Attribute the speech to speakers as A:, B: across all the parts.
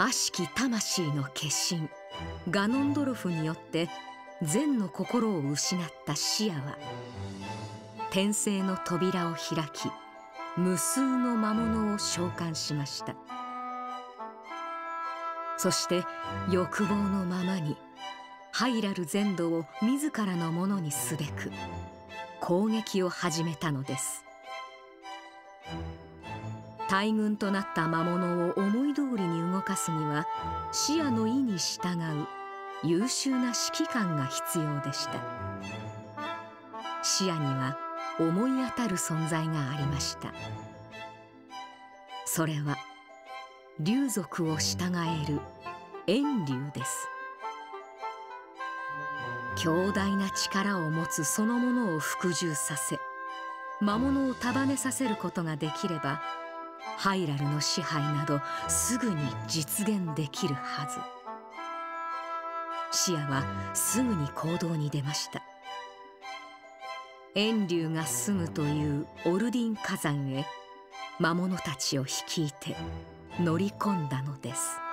A: 悪しき魂の化身ガノンドロフによって善の心を失ったシアは天性の扉を開き無数の魔物を召喚しました。そして欲望のままにハイラル全土を自らのものにすべく攻撃を始めたのです。大軍となった魔物を思い通りに動かすには視野の意に従う優秀な指揮官が必要でした。視野には思い当たる存在がありました。それは竜族を従える遠竜です。強大な力を持つそのものを服従させ魔物を束ねさせることができればハイラルの支配などすぐに実現できるはず。シアはすぐに行動に出ました。遠竜が住むというオルディン火山へ魔物たちを率いて乗り込んだのです「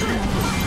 A: Come on.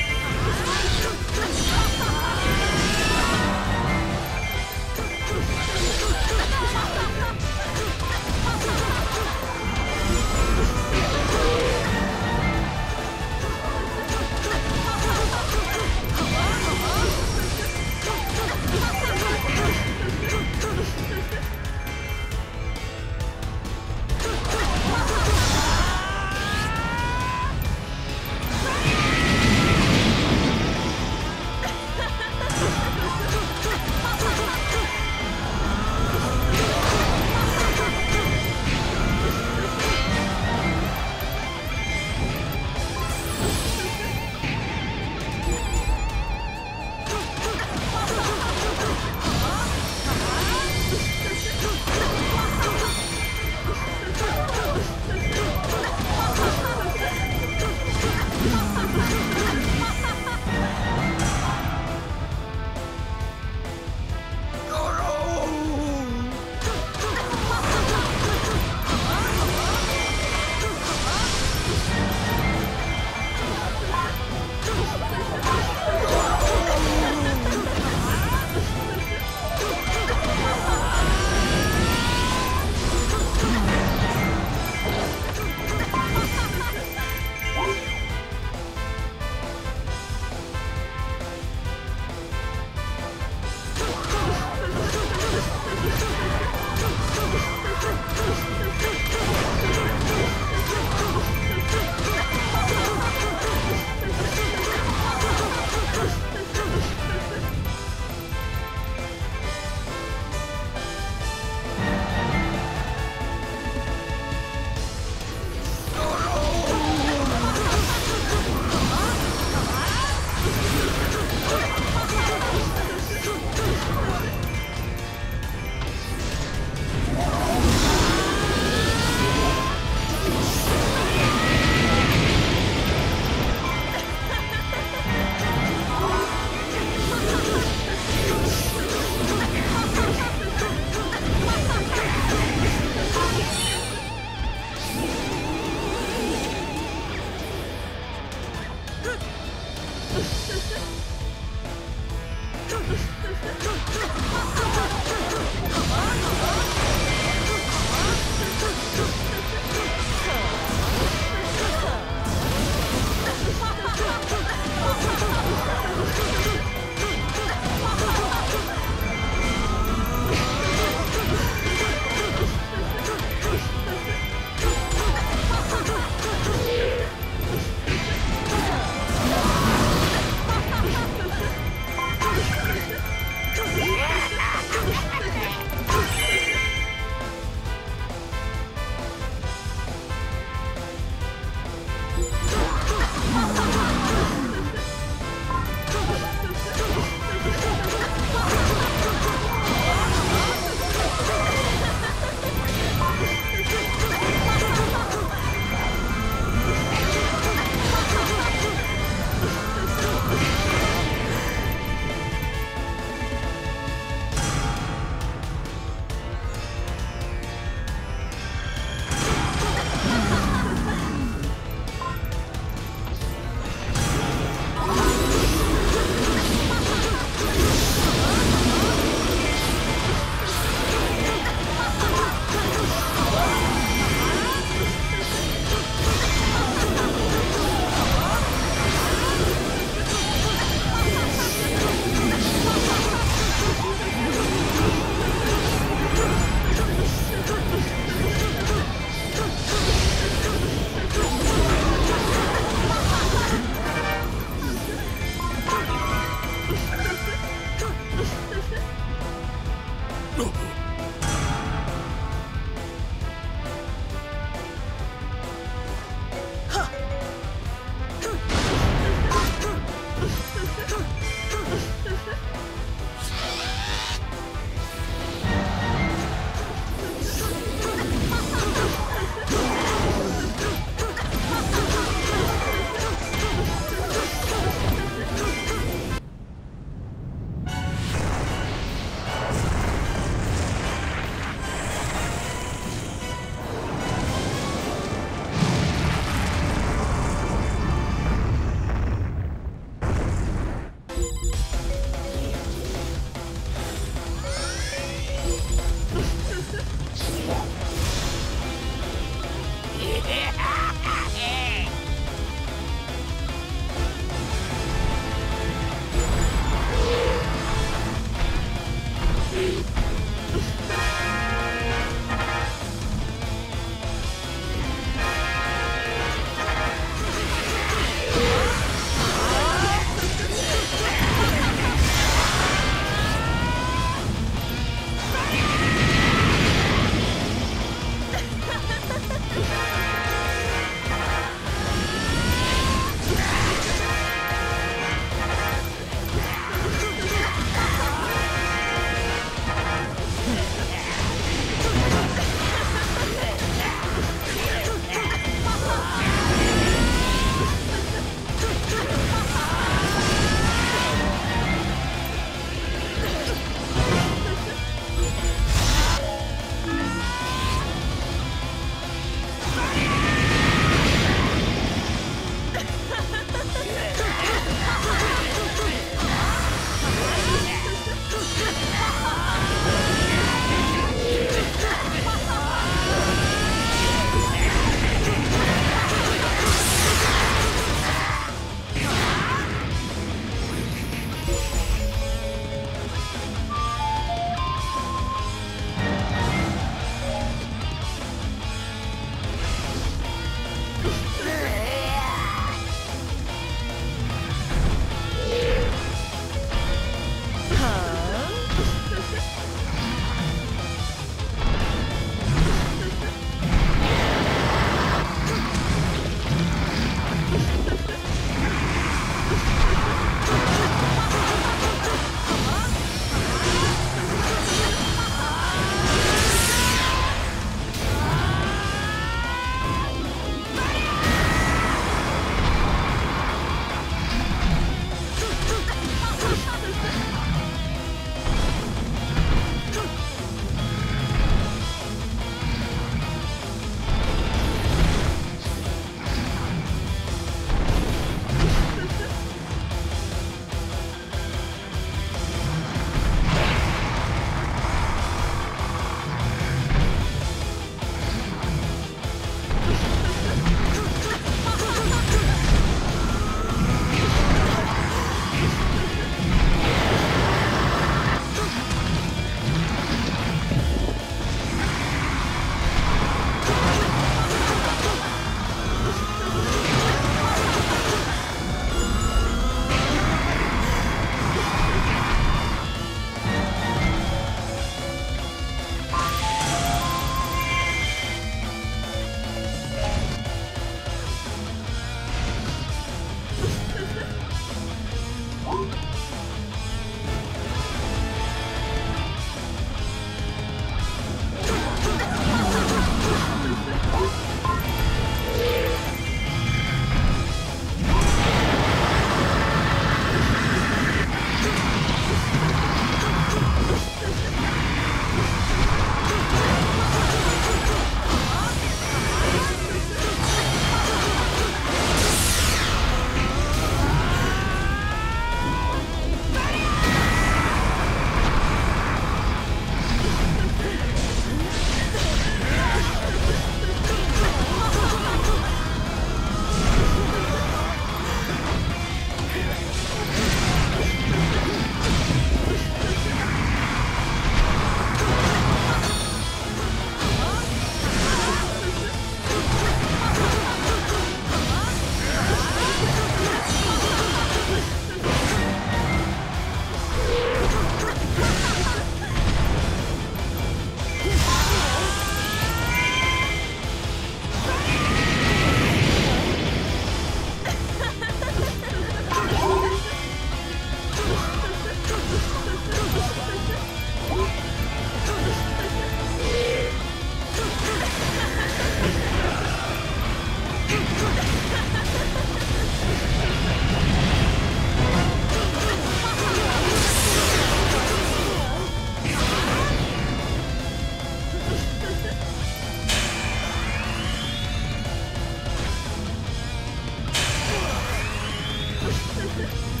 A: Yeah.